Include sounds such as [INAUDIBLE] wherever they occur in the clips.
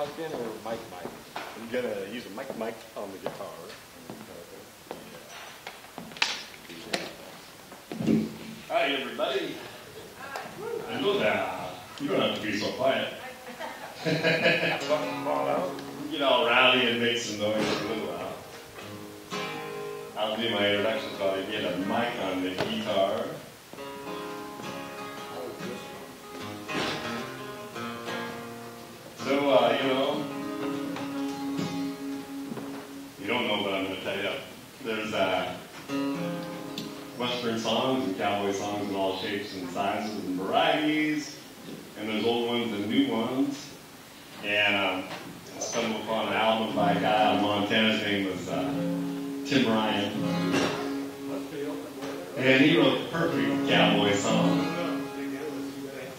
talking or Mike Mike? I'm gonna use a mic mic on the guitar. Hi, everybody. Hello there. You don't have to be so quiet. [LAUGHS] Get all rowdy and make some noise for a little while. I'll do my introduction while I get a mic on the guitar. Songs and cowboy songs in all shapes and sizes and varieties, and there's old ones and new ones. And um, I stumbled upon an album by a guy out of Montana. His name was uh, Tim Ryan. And he wrote the perfect cowboy song.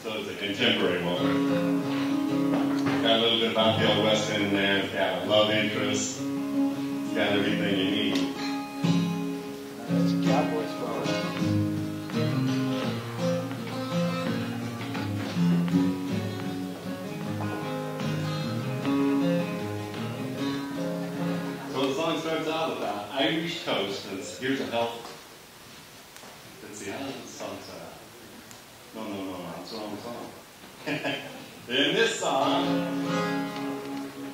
So it's a contemporary one. Got a little bit about the old West End man. It's got a love interest. It's got everything Irish toast, and here's a health. Let's see, how does the out? No, no, no, no, that's the wrong song. [LAUGHS] In this song,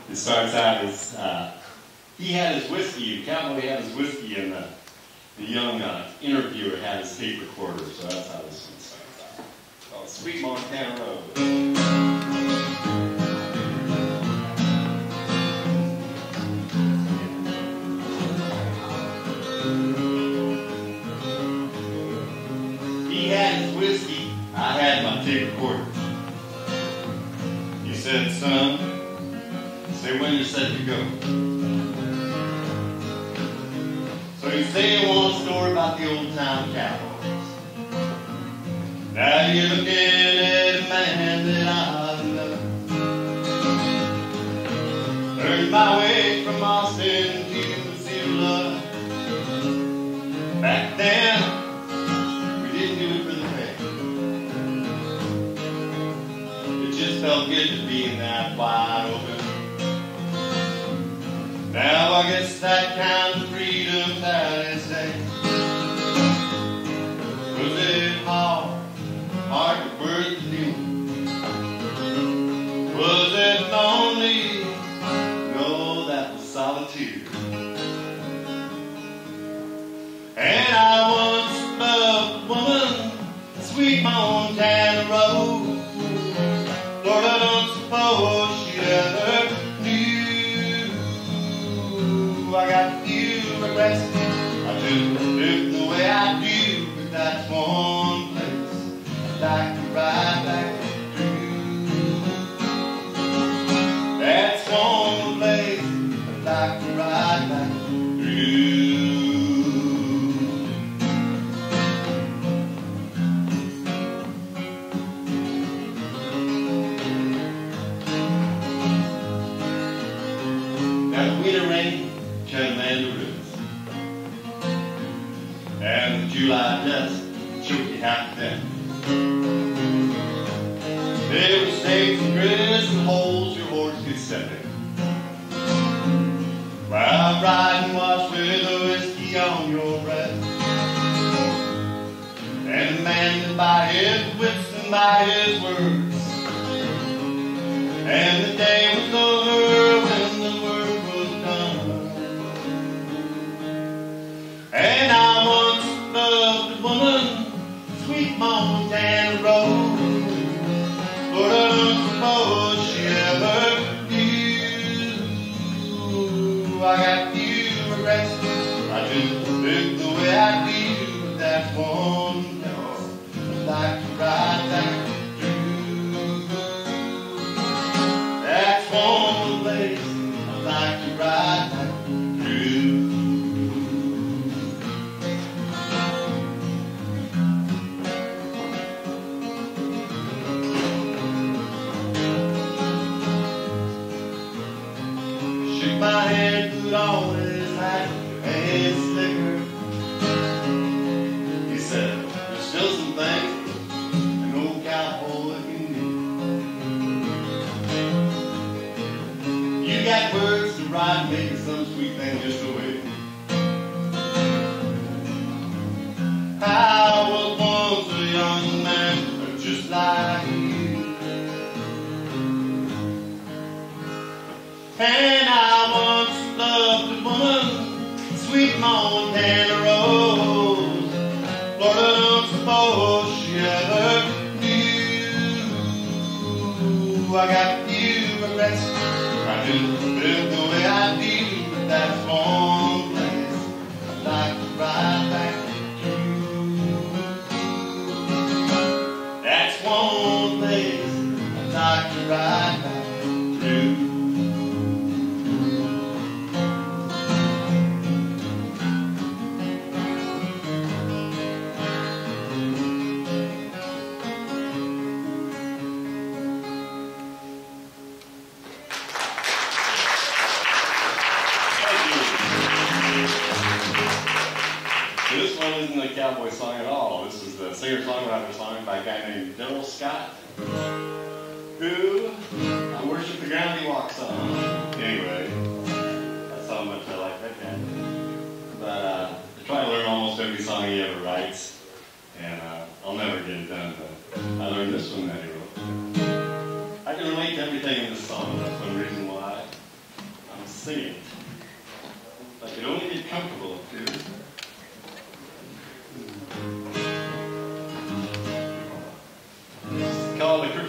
it starts out as uh, he had his whiskey, Cowboy had his whiskey, and the, the young uh, interviewer had his tape recorder, so that's how this one starts out. Called Sweet Montana Road. He said, son, say when you're set to go. So he's saying one story about the old time cowboys. Now you're looking at a man that I love. Earned my way from Austin felt good to be in that wide open. Now I guess that kind Now the winter rain turned man to roots. And the July dust choked you half death. There were snakes and grits and holes your horse could step in. While riding wash with a whiskey on your breath. And the man by his wits and by his words. And the day was over Rose. But I don't she ever knew. I got few regrets. I just live the way I do. That's one my put on his hat and. He said, there's still some things an old cowboy can do. You got words to ride, maybe some sweet thing just away. I was once a young man just like you. Few regrets. I The singer-songwriter song by a guy named Darrell Scott, who I worship the ground he walks on. Anyway, that's how much I like that guy. But uh, I try to learn almost every song he ever writes, and uh, I'll never get it done. But I learned this one that he wrote. I can relate to everything in this song. That's one reason why I'm singing. It's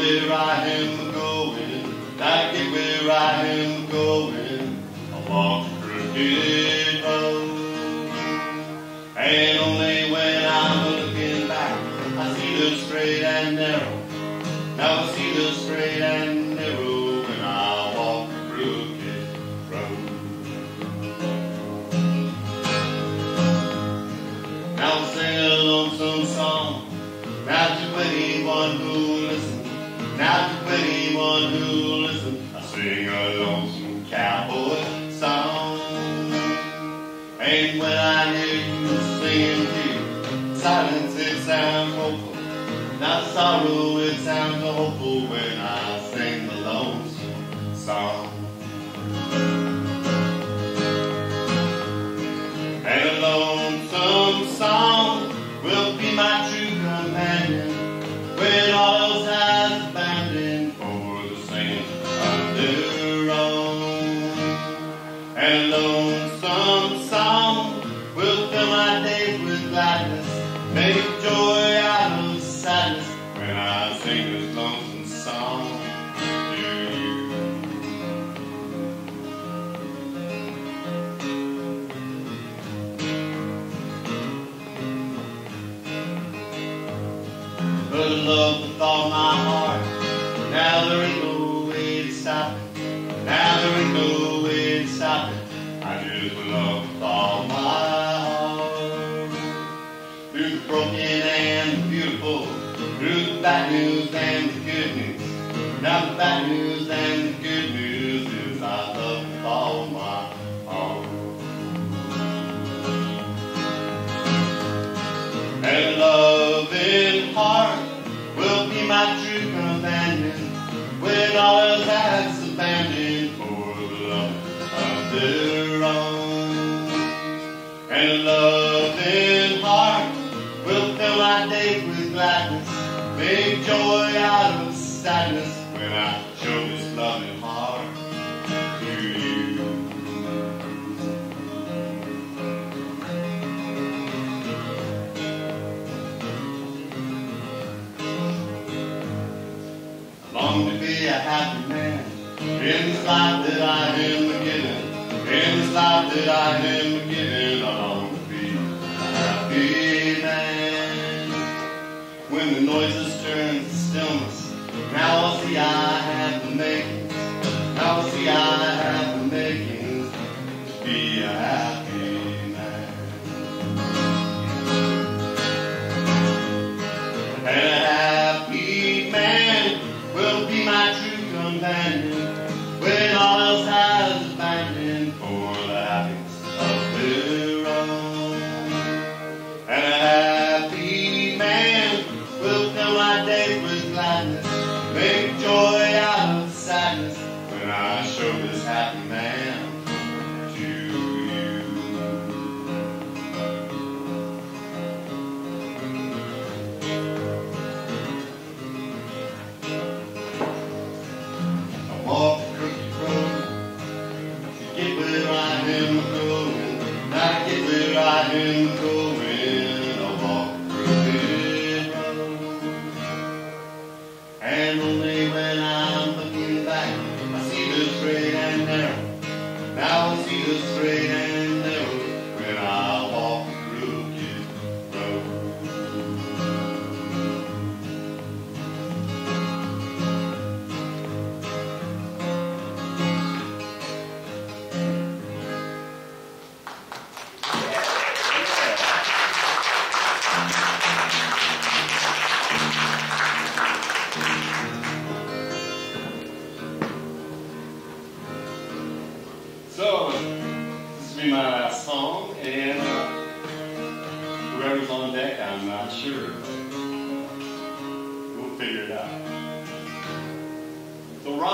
where I am going. I get where I am going. I walk a crooked road. And only when I'm looking back, I see the straight and narrow. Now I see the straight and narrow Now to anyone who listens. I sing a lonesome cowboy song. And when I hear you singing too, silence it sounds hopeful. Not sorrow, it sounds hopeful when I sing the lonesome song. But love with all my heart. Now there ain't no way to stop it. Now there ain't no way to stop it. I just love with all my heart. Through the broken and the beautiful, through the bad news and the good news. Now the bad news make joy out of sadness when I show this loving heart to you. I long to be a happy man in this life that I am given. In this life that I am given, then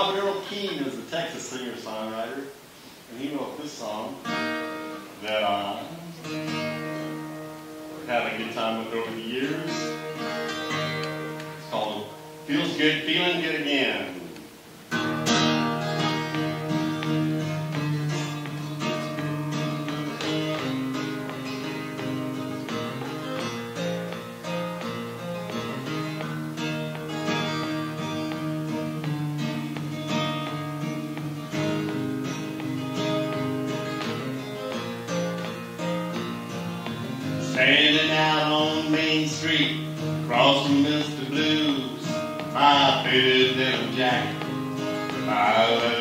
Robert Earl Keen is a Texas singer-songwriter, and he wrote this song that I've had a good time with over the years. It's called Feels Good, Feeling Good Again. Out on Main Street, across from Mr. Blues, my faded denim jacket, my